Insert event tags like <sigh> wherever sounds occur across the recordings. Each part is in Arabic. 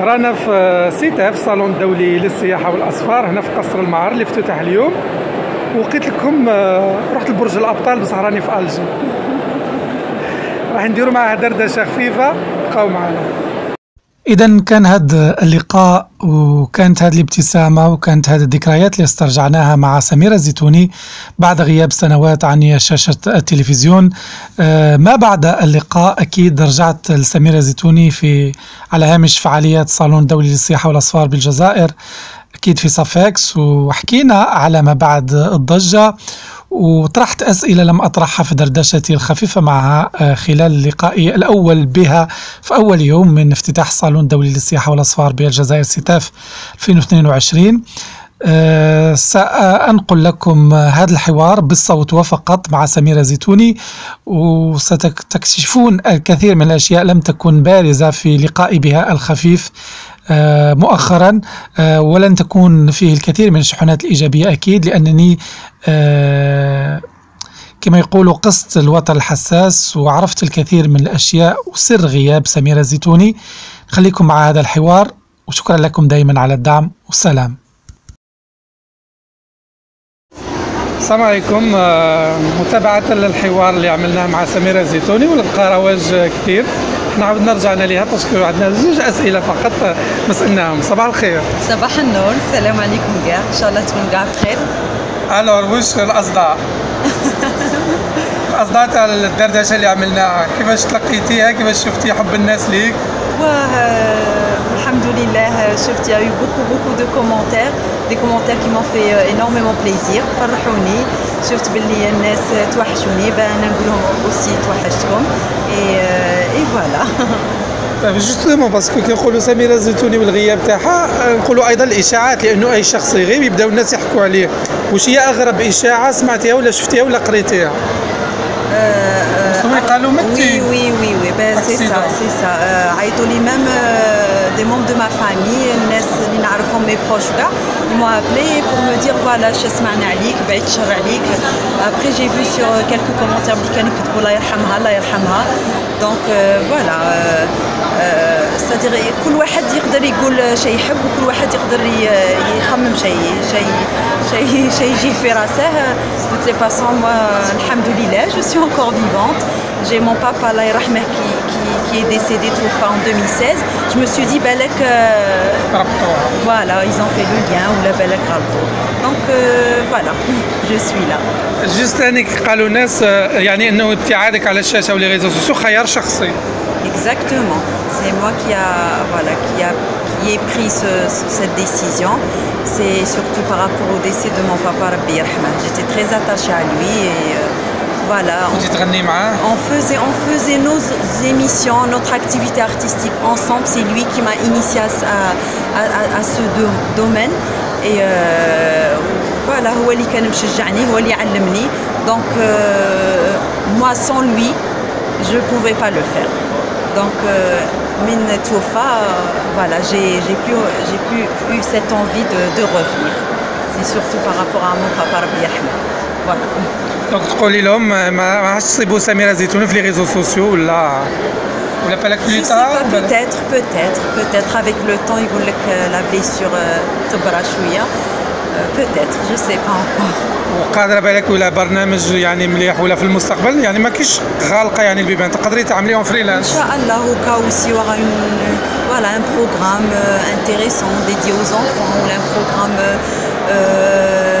رانا في آه، سيتا في الصالون الدولي للسياحه والاسفار هنا في قصر المعار اللي افتتح اليوم وقلت لكم آه، رحت لبرج الابطال بصح راني في الجي راح نديروا معها دردشه خفيفه بقاو معنا إذا كان هذا اللقاء وكانت هذه الابتسامة وكانت هذه الذكريات اللي استرجعناها مع سميرة الزيتوني بعد غياب سنوات عن شاشة التلفزيون آه، ما بعد اللقاء أكيد رجعت لسميرة الزيتوني في على هامش فعاليات صالون الدولي للسياحة والاصفار بالجزائر أكيد في صفاكس وحكينا على ما بعد الضجة وطرحت أسئلة لم أطرحها في دردشتي الخفيفة معها آه، خلال لقائي الأول بها في أول يوم من افتتاح الصالون الدولي للسياحة والأصفار بالجزائر ستاف 2022 أه سأنقل لكم هذا الحوار بالصوت وفقط مع سميرة زيتوني وستكتشفون الكثير من الأشياء لم تكن بارزة في لقائي بها الخفيف أه مؤخرا أه ولن تكون فيه الكثير من الشحنات الإيجابية أكيد لأنني آه، كما يقولوا قصة الوتر الحساس وعرفت الكثير من الأشياء وسر غياب سميرة الزيتوني خليكم مع هذا الحوار وشكرا لكم دايما على الدعم والسلام السلام عليكم آه، متابعة للحوار اللي عملناه مع سميرة الزيتوني ولقى رواج كثير احنا عاودنا رجعنا لها باسكو عندنا زوج اسئله فقط آه، ما سالناهم صباح الخير صباح النور السلام عليكم كاع ان شاء الله تكون كاع بخير الو واش الاصداء؟ اصدعت على الدردشه اللي عملناها كيفاش تلقيتيها كيفاش شفتي حب الناس ليك آه، الحمد لله آه، شفت il بوكو بوكو دو كومونتير دي كومونتير كي مون في انورمون بليزير فرحوني شفت باللي الناس توحشوني انا نقول لهم اوسي توحشتكم اي اي فوالا جوستومون باسكو كي نقولوا سميره الزيتوني والغياب تاعها آه، نقولوا ايضا الاشاعات لانه اي شخص يغيب يبداو الناس يحكوا عليه واش هي اغرب اشاعه سمعتيها ولا شفتيها ولا قريتيها Euh, euh, oui, oui, oui, oui. Ben, c'est ça, c'est ça. Euh, même des membres de ma famille, mes proches, ils m'ont appelé pour me dire voilà, je suis Alik, Après, j'ai vu sur quelques commentaires, tu دونك فوالا سادير كل واحد يقدر يقول شيء يحب وكل واحد يقدر يخمم شيء شيء شيء شيء يجي في راسه دو تي لي فاسون الحمد لله جو سي انكور فيفونت جي مون بابا الله يرحمه كي décédé est décédé en 2016, je me suis dit, Balek. Ben, euh, voilà, ils ont fait le lien, ou la Balek Donc euh, voilà, <laughs> je suis là. Juste قالوا يعني انه ابتعادك على الشاشه sur les réseaux sociaux Exactement, c'est moi qui a voilà qui a qui pris cette décision. C'est surtout par rapport au décès de mon papa Rabbi J'étais très attachée à lui et euh, voilà. Hein? On faisait, on faisait nos émissions, notre activité artistique ensemble. C'est lui qui m'a initié à, ce domaine. Et euh, voilà, donc euh, moi sans lui, je ne pouvais pas le faire. Donc euh, voilà, j'ai pu, pu eu cette envie de, revenir. C'est surtout par rapport à mon papa Rabbi Voilà. Donc tu dis à l'homme qu'il n'y a pas besoin de les réseaux sociaux Je ne sais pas, peut-être, peut-être. Peut-être avec le temps, il vont falloir la blessure euh, tombe euh, Peut-être, je ne sais pas encore. Tu crois que le programme est bon pour l'avenir Il n'y a pas de problème avec le bébé, tu peux le faire en free lunch Je crois qu'il y aussi un programme euh, intéressant dédié aux enfants, ou un programme...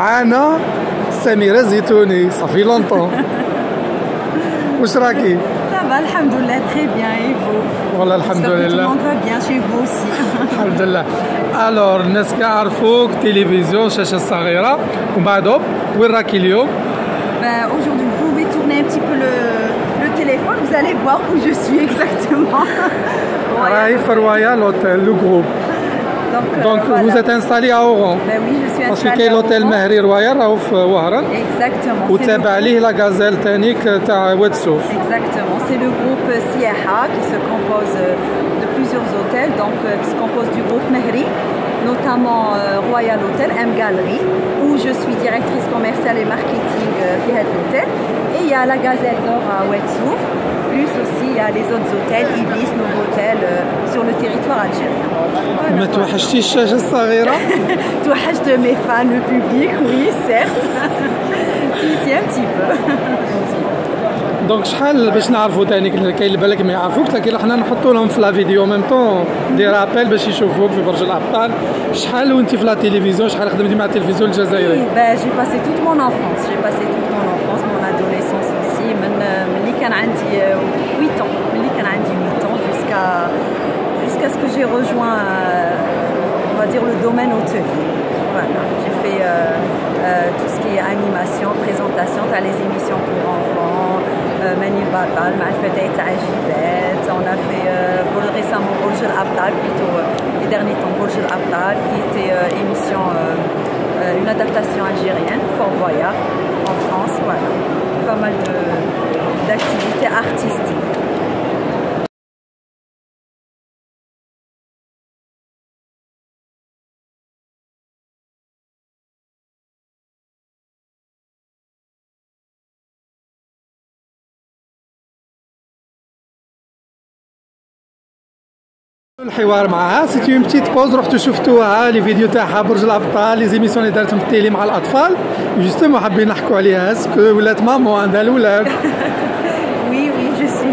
معانا سميرة زيتوني صافي لونطون <laughs> واش راكي؟ صافا الحمد لله تخي بيان والله الحمد bien chez vous aussi. <laughs> الحمد لله bah, bah, Aujourd'hui, vous pouvez tourner un petit peu le, téléphone, vous allez voir où je suis exactement. <laughs> Royal le groupe. Euh, donc, vous êtes installé à Oran. Ben oui, je suis Parce qu'il y a l'hôtel Mehri Royal à Ouahran. Euh, Exactement. Où tu la gazelle technique à euh, Wetsouf. Exactement. C'est le groupe Siaha qui se compose de plusieurs hôtels, donc qui se compose du groupe Mehri, notamment Royal Hotel, M Gallery, où je suis directrice commerciale et marketing de l'hôtel. Et il y a la Gazelle d'Or à Wetsouf, plus aussi il y à les autres hôtels, Ibis, nos hôtels euh, sur le territoire algérien. Voilà. توحشت <laughs> mes fans, le public, oui, certes. <laughs> si, un petit peu. دونك شحال باش نعرفوا ثاني كاين بالك ما يعرفوكش لكن حنا نحطوا لهم في لا فيديو ميم طون دي رابيل باش يشوفوك في برج الابطال شحال وانت في لا تيليفزيون شحال خدمتي مع التلفزيون الجزائري؟ با جي باسي توت مون انفونس جي باسي توت مون كان عندي 8 ans ملي كان عندي 8 ans jusqu'à jusqu'à ce que j'ai rejoint euh, on va dire le domaine hôtelier voilà j'ai fait euh, euh tout ce qui est animation présentation dans les émissions pour enfants euh, Manil Batal, Malfedet Ajibet, on a fait pour récemment Bourj Abdal, plutôt les derniers temps Bourj Abdal, qui était émission, une adaptation algérienne, Fort Boyard, en France, voilà, pas mal de, d'activités artistiques. الحوار معها سيتي اون بتيت بوز رحتو شفتوها لي فيديو تاعها برج الابطال لي زيميسيون اللي دارتهم في التيلي مع الاطفال جوستومون حابين نحكوا عليها اسكو ولات مامون الاولاد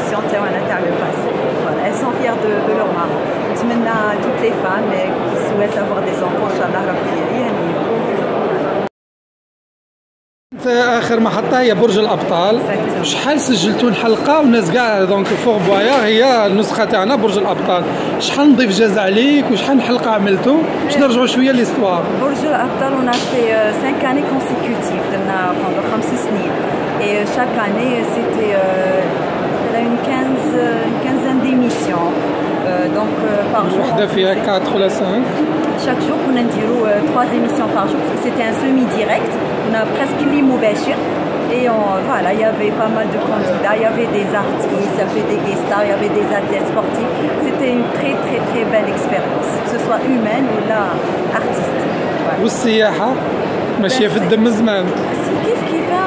fondation تاعنا تاع passé. Voilà. elles sont fières de, de leur maman نتمنى toutes les femmes qui souhaitent avoir des enfants ان leur الله اخر محطه هي برج الابطال شحال سجلتوا الحلقه والناس كاع دونك فور بوايا هي النسخه تاعنا برج الابطال شحال نضيف جاز عليك وشحال حلقه عملتوا باش نرجعوا شويه ليستوار برج الابطال اون في 5 اني كونسيكوتيف درنا 5 سنين اي شاك اني سيتي une, quinze, une quinzaine d'émissions. Euh, donc euh, par jour. فيها 4 ou 5 chaque jour on a euh, trois émissions par jour c'était un semi-direct on a presque les Moubachir et on, voilà il y avait pas mal de candidats il y avait des artistes il y avait des guest stars il y avait des athlètes sportifs c'était une très très très belle expérience que ce soit humaine ou là artiste والسياحة ماشية في الدم زمان كيف كيفها